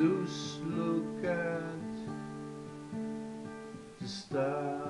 loose look at the stars.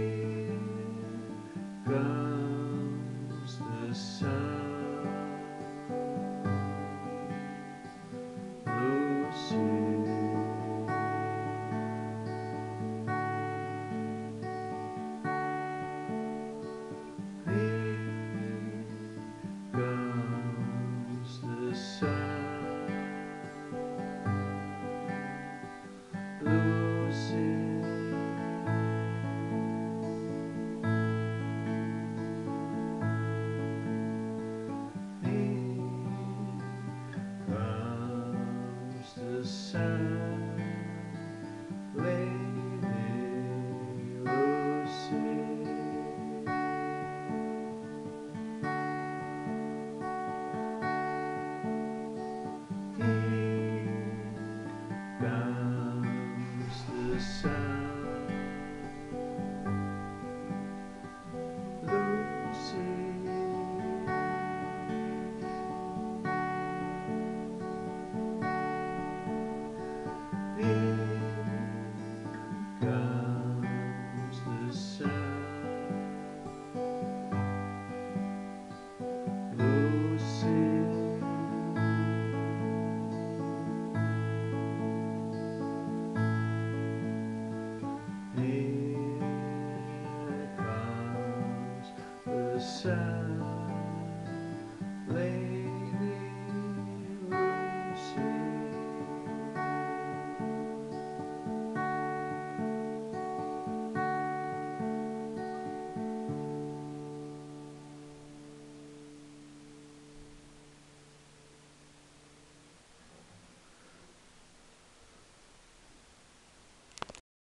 the sound.